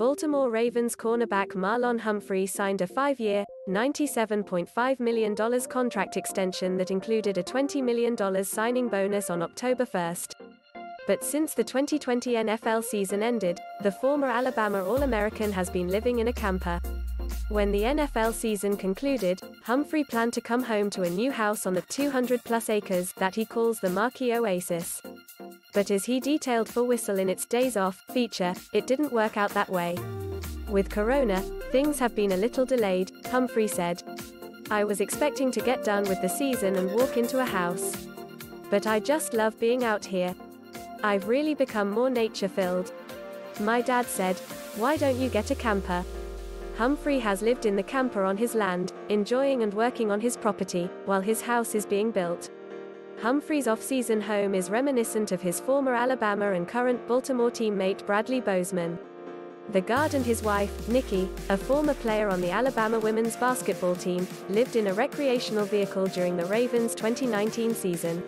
Baltimore Ravens cornerback Marlon Humphrey signed a five year, $97.5 million contract extension that included a $20 million signing bonus on October 1st. But since the 2020 NFL season ended, the former Alabama All American has been living in a camper. When the NFL season concluded, Humphrey planned to come home to a new house on the 200 plus acres that he calls the Marquee Oasis. But as he detailed for Whistle in its Days Off feature, it didn't work out that way. With Corona, things have been a little delayed, Humphrey said. I was expecting to get done with the season and walk into a house. But I just love being out here. I've really become more nature filled. My dad said, Why don't you get a camper? Humphrey has lived in the camper on his land, enjoying and working on his property, while his house is being built. Humphrey's off-season home is reminiscent of his former Alabama and current Baltimore teammate Bradley Bozeman. The guard and his wife, Nikki, a former player on the Alabama women's basketball team, lived in a recreational vehicle during the Ravens' 2019 season.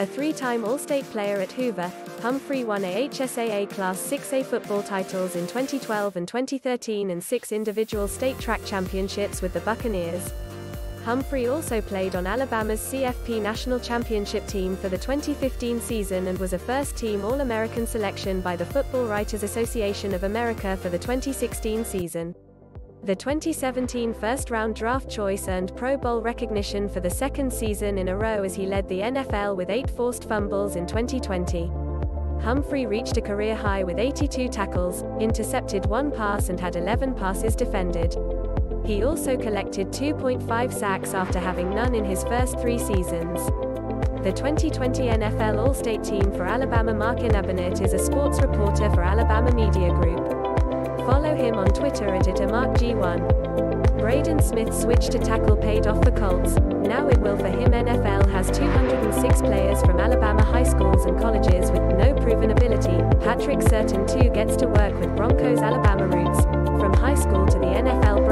A three-time All-State player at Hoover, Humphrey won AHSAA Class 6A football titles in 2012 and 2013 and six individual state track championships with the Buccaneers. Humphrey also played on Alabama's CFP National Championship team for the 2015 season and was a first-team All-American selection by the Football Writers Association of America for the 2016 season. The 2017 first-round draft choice earned Pro Bowl recognition for the second season in a row as he led the NFL with eight forced fumbles in 2020. Humphrey reached a career high with 82 tackles, intercepted one pass and had 11 passes defended. He also collected 2.5 sacks after having none in his first three seasons. The 2020 NFL All-State team for Alabama Mark Inabinett is a sports reporter for Alabama Media Group. Follow him on Twitter at itamarkg1. Braden Smith switched to tackle paid off for Colts. Now it will for him NFL has 206 players from Alabama high schools and colleges with no proven ability. Patrick Surtain II gets to work with Broncos Alabama roots. From high school to the NFL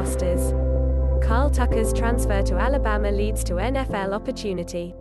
rosters? Carl Tucker's transfer to Alabama leads to NFL opportunity.